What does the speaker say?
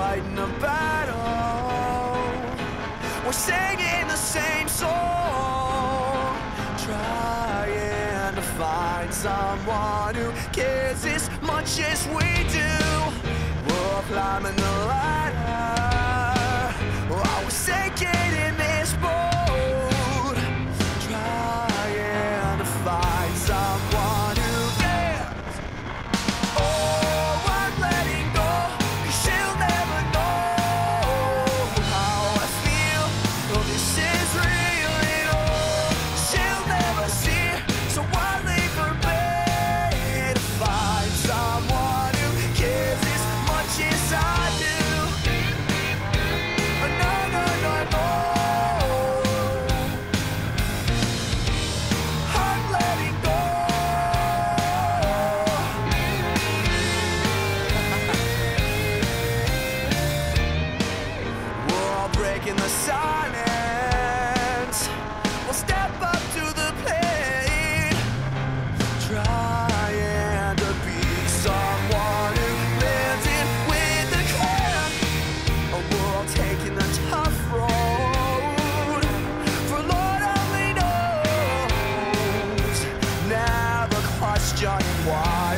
fighting a battle. We're singing the same song, trying to find someone who cares as much as we do. We're climbing the ladder. In the silence. We'll step up to the plate, trying to be someone who lives it with the clan. A world taking the tough road, for Lord only knows. Never question why.